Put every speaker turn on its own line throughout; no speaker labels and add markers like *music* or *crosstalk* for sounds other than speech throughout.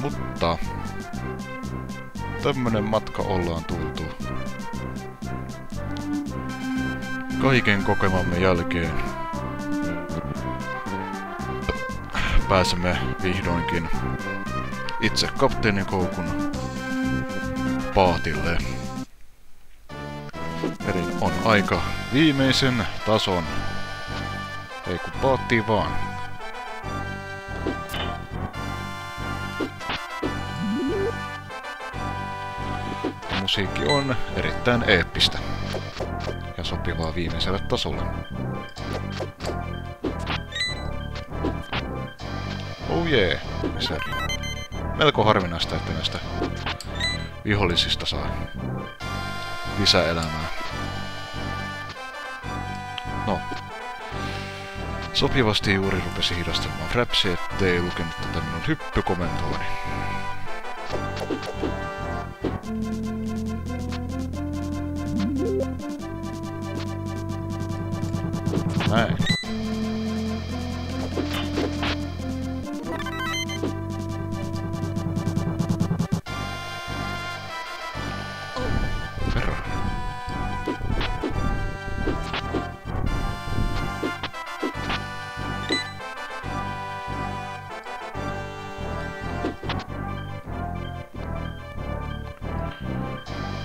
Mutta tämmönen matka ollaan tultu kaiken kokemamme jälkeen pääsemme vihdoinkin itse kapteenikoukun paatille. Eli on aika viimeisen tason. Ei kun paattiin vaan. Musiikki on erittäin eeppistä ja sopivaa viimeiselle tasolle. Oh yeah, se melko harvinaista, että näistä vihollisista saa lisäelämää. No. Sopivasti juuri rupesi hidastelemaan Frapsi, ettei lukenut tätä minun hyppykomentoani.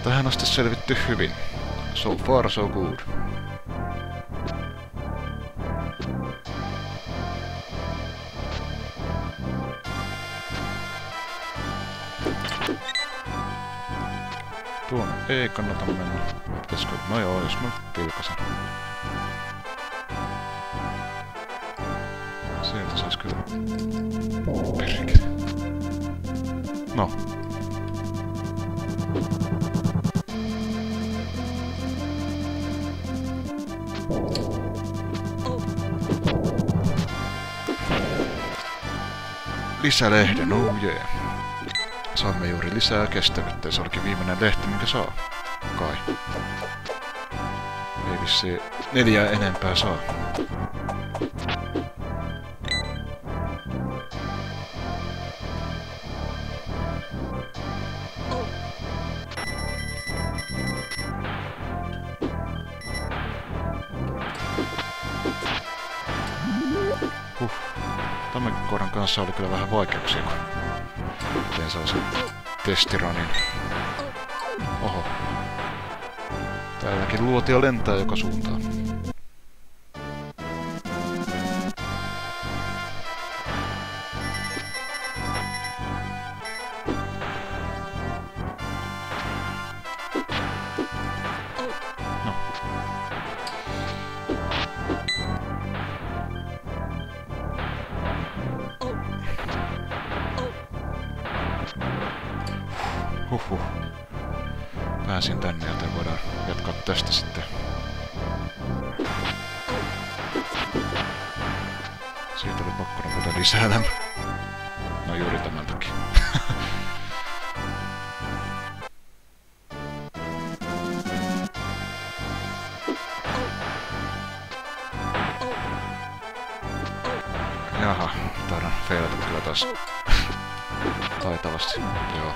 Tähän asti selvitty hyvin. So far so good. Ei kannata mennä. Pitäisikö? No joo, jos mä pilkasen. Sieltä sais kyllä... Perkele. No. Lisälehden, oh yeah. Saamme juuri lisää kestävyyttä ja se olikin viimeinen lehti, minkä saa. Kai. Ei vissi neljää enempää saa. Huh. Tämän kohdan kanssa oli kyllä vähän vaikeuksia, kun tein sellaisen testiranin. Oho. Täälläkin luotio lentää joka suuntaan. Tästä sitten. Siitä oli pakko napata lisää elämää. No juuri tämän takia. *laughs* Jaha, taidan feilata kyllä taas *laughs* taitavasti. Joo.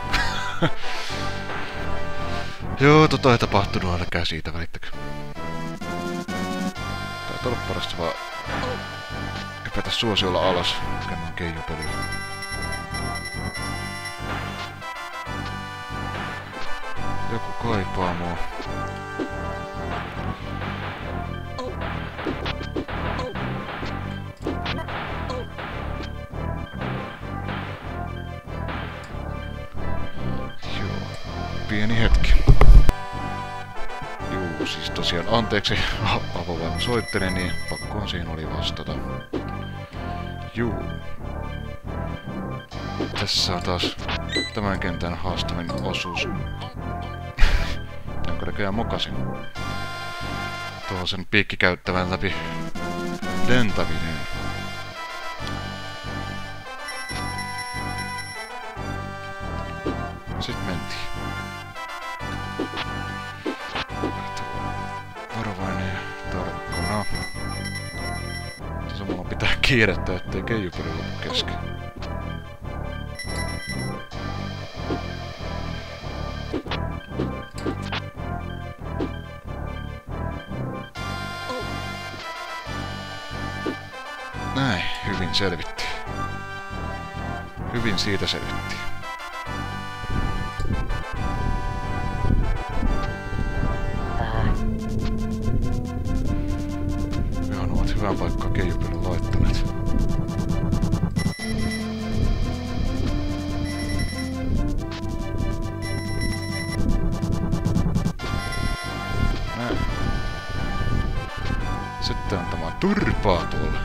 *laughs* Joo, tota ei tapahtunut, älkää siitä välittäkö. Taitaa olla parasta vaan hypätä suosiolla alas käymään keijupeliä. Joku kaipaa mua. Pieni hetki. Tosiaan anteeksi, *laughs* avovaimo soitteli, niin pakkohan siinä oli vastata. Juu. Tässä on taas tämän kentän haastavin osuus. Jonka näköjään mokasin. Tuohon sen piikkikäyttävän läpi lentäminen. Sitten mentiin. Samalla pitää kiirettä, ettei keijupyri lopu kesken. Näin, hyvin selvitti. Hyvin siitä selvittiin. On tämä turpaa tuolla.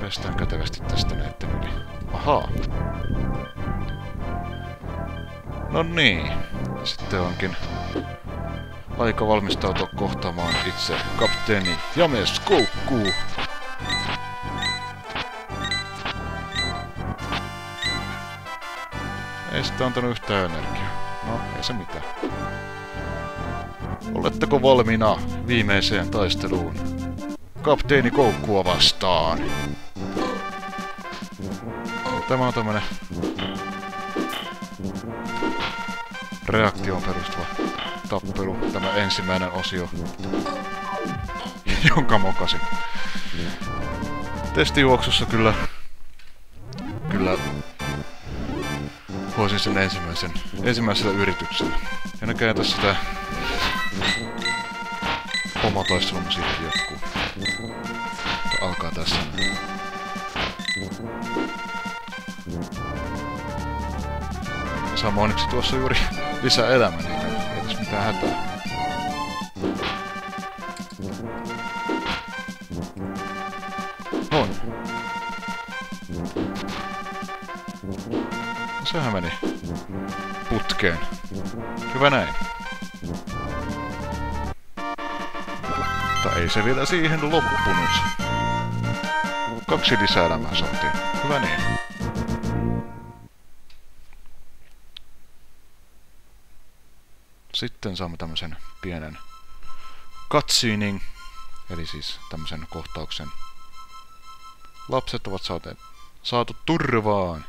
Päästään kätevästi tästä näitten yli. Ahaa. No niin. Sitten onkin aika valmistautua kohtaamaan itse kapteeni James Koukkuu. Ei sitä antanut yhtään energiaa. No, ei se mitään. Oletteko valmiina viimeiseen taisteluun? Kapteeni Koukkua vastaan. Tämä on tämmönen reaktioon perustuva tappelu, tämä ensimmäinen osio, *laughs* jonka mokasin. Testijuoksussa kyllä, kyllä voisin sen ensimmäisen, ensimmäisellä yrityksellä. Ja näköjään tässä tää oma taistelumusiikki jatkuu. Tää alkaa tässä. Sama onneksi tuossa juuri lisää elämä, niin ei tässä mitään hätää. Putkeen. Hyvä näin. Mutta ei se vielä siihen loppunut. Kaksi lisää elämää saatiin. Hyvä niin. Sitten saamme tämmösen pienen cutscenein, eli siis tämmösen kohtauksen. Lapset ovat saatu turvaan.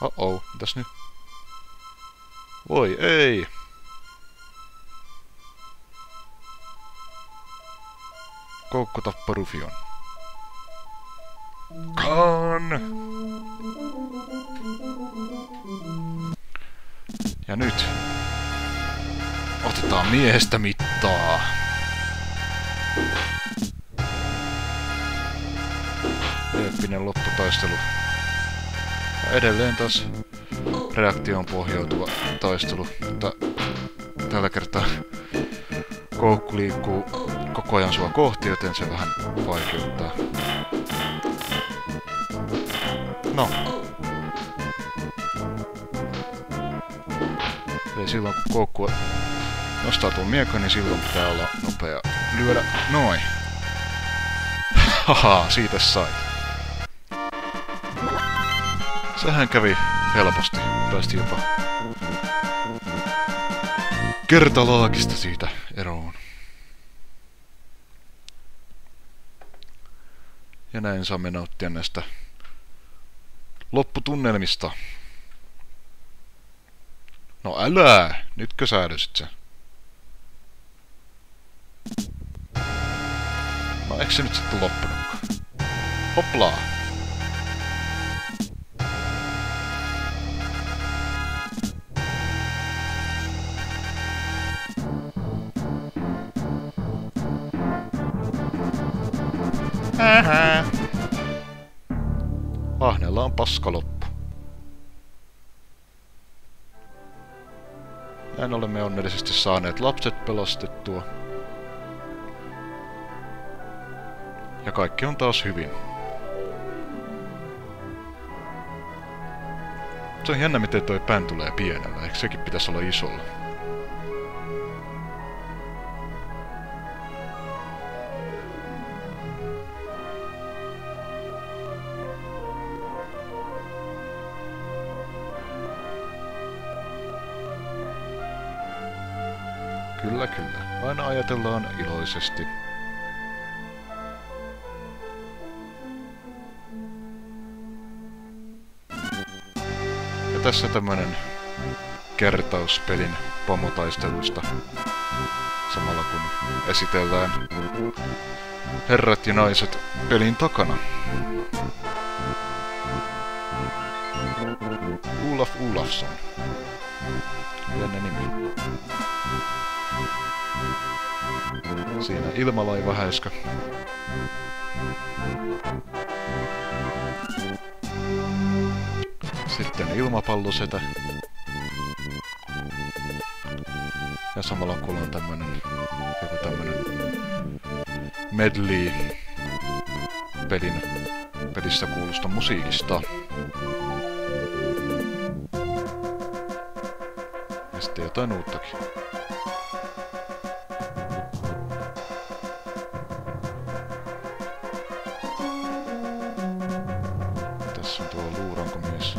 Oh-oh, mitäs nyt? Voi ei! Koukko tappa Rufion. Kan! Ja nyt otetaan miehestä mittaa. Eeppinen lopputaistelu. Edelleen taas reaktioon pohjautuva taistelu, mutta tällä kertaa koukku liikkuu koko ajan sua kohti, joten se vähän vaikeuttaa. No. Eli silloin kun koukku nostaa tuon miekon, niin silloin pitää olla nopea lyödä noin. *laughs* Haha, siitä sai. Sehän kävi helposti. Päästi jopa kertalaakista siitä eroon. Ja näin saamme nauttia näistä lopputunnelmista. No älä! Nytkö sä älysit sen? No eikö se nyt sitten loppunutkaan? Hoplaa! Ahnella on paska loppu. Näin olemme onnellisesti saaneet lapset pelastettua. Ja kaikki on taas hyvin. Se on jännä, miten toi pään tulee pienellä. Eikö sekin pitäisi olla isolla? Kyllä, kyllä. Aina ajatellaan iloisesti. tässä tämmönen kertaus pelin pomotaistelusta. Samalla kun esitellään herrat ja naiset pelin takana. Olaf Olafsson. Jännä nimi. Siinä ilmalaiva häiskä. Sitten ilmapallosetä. Ja samalla kun on tämmönen, joku tämmönen medley pelin, pelissä kuulusta musiikista. Ja sitten jotain uuttakin. Tässä on tuo luurankomies.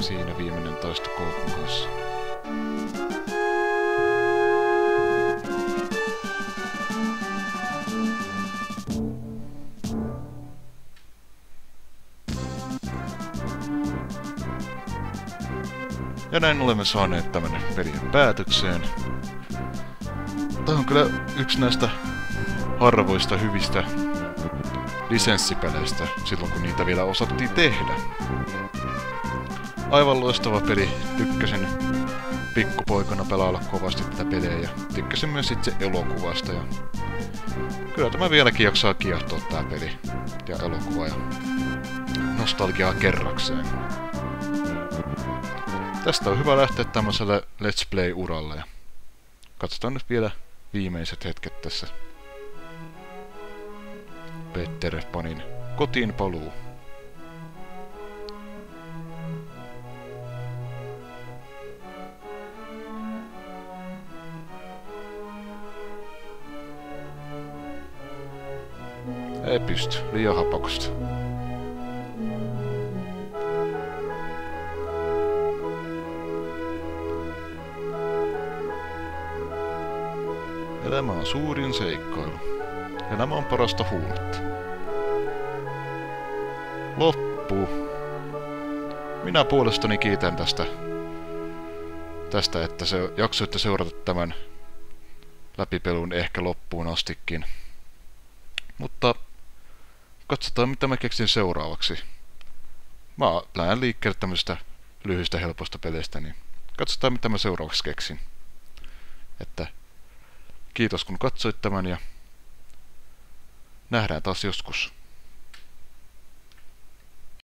Siinä viimeinen toisto koukun kanssa. Ja näin olemme saaneet tämän pelin päätökseen. Tämä on kyllä yksi näistä harvoista hyvistä lisenssipeleistä silloin kun niitä vielä osattiin tehdä. Aivan loistava peli, tykkäsin pikkupoikana pelailla kovasti tätä pelejä ja tykkäsin myös itse elokuvasta ja kyllä tämä vieläkin jaksaa kiehtoa tää peli ja elokuva ja nostalgiaa kerrakseen. Tästä on hyvä lähteä tämmöiselle Let's Play-uralle ja katsotaan nyt vielä viimeiset hetket tässä. Petter Panin kotiin paluu. Ei pysty, liian hapokasta. Elämä on suurin seikkailu. Elämä on parasta huumetta. Loppu. Minä puolestani kiitän tästä, tästä että se, jaksoitte seurata tämän läpipelun ehkä loppuun astikin. Mutta katsotaan mitä mä keksin seuraavaksi. Mä lähden liikkeelle tämmöistä lyhyistä helposta peleistä, niin katsotaan mitä mä seuraavaksi keksin. Että kiitos kun katsoit tämän ja nähdään taas joskus.